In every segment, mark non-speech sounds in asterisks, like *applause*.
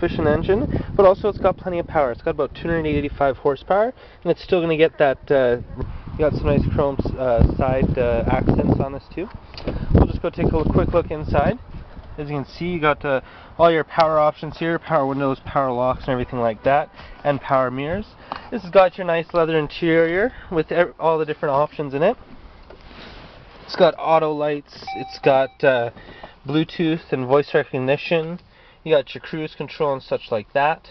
efficient engine, but also it's got plenty of power. It's got about 285 horsepower, and it's still going to get that. Uh, got some nice chrome uh, side uh, accents on this too. We'll just go take a quick look inside. As you can see, you got uh, all your power options here, power windows, power locks, and everything like that, and power mirrors. This has got your nice leather interior with all the different options in it. It's got auto lights, it's got uh, Bluetooth and voice recognition. You got your cruise control and such like that.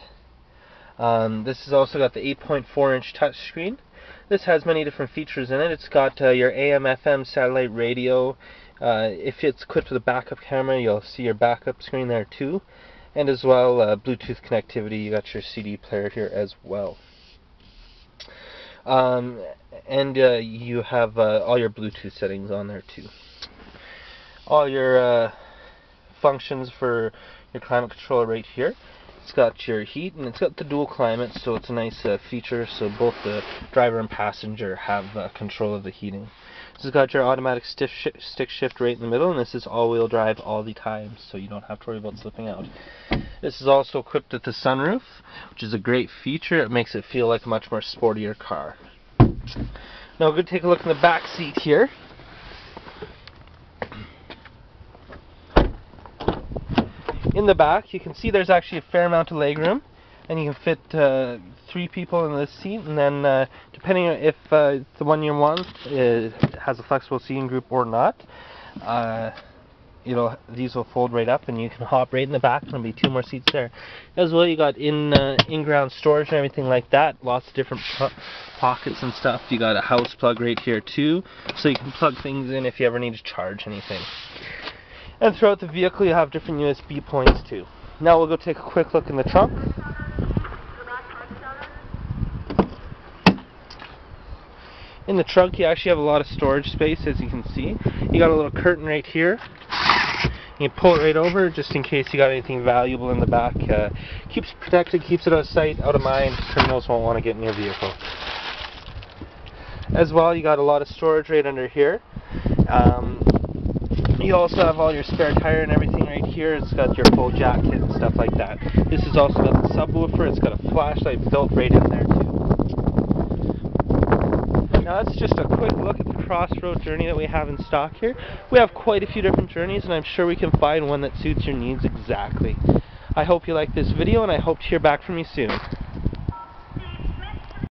Um, this has also got the 8.4 inch touchscreen. This has many different features in it. It's got uh, your AM FM satellite radio. Uh, if it's equipped with a backup camera, you'll see your backup screen there too. And as well, uh, Bluetooth connectivity. You got your CD player here as well. Um, and uh, you have uh, all your Bluetooth settings on there too. All your uh, functions for your climate control right here. It's got your heat and it's got the dual climate, so it's a nice uh, feature. So both the driver and passenger have uh, control of the heating. This has got your automatic stick, sh stick shift right in the middle, and this is all-wheel drive all the time, so you don't have to worry about slipping out. This is also equipped with the sunroof, which is a great feature. It makes it feel like a much more sportier car. Now to take a look in the back seat here. In the back, you can see there's actually a fair amount of legroom, and you can fit uh, three people in this seat, and then uh, depending on if uh, the one you want has a flexible seating group or not, uh, know these will fold right up and you can *laughs* hop right in the back and there'll be two more seats there. As well you got in uh, in-ground storage and everything like that lots of different po pockets and stuff. You got a house plug right here too so you can plug things in if you ever need to charge anything and throughout the vehicle you have different USB points too now we'll go take a quick look in the trunk in the trunk you actually have a lot of storage space as you can see you got a little curtain right here you pull it right over just in case you got anything valuable in the back. Uh, keeps protected, keeps it out of sight, out of mind. Criminals won't want to get in your vehicle. As well, you got a lot of storage right under here. Um, you also have all your spare tire and everything right here. It's got your full jacket and stuff like that. This has also got the subwoofer. It's got a flashlight built right in there too. Now that's just a quick look at the crossroad journey that we have in stock here. We have quite a few different journeys and I'm sure we can find one that suits your needs exactly. I hope you like this video and I hope to hear back from you soon.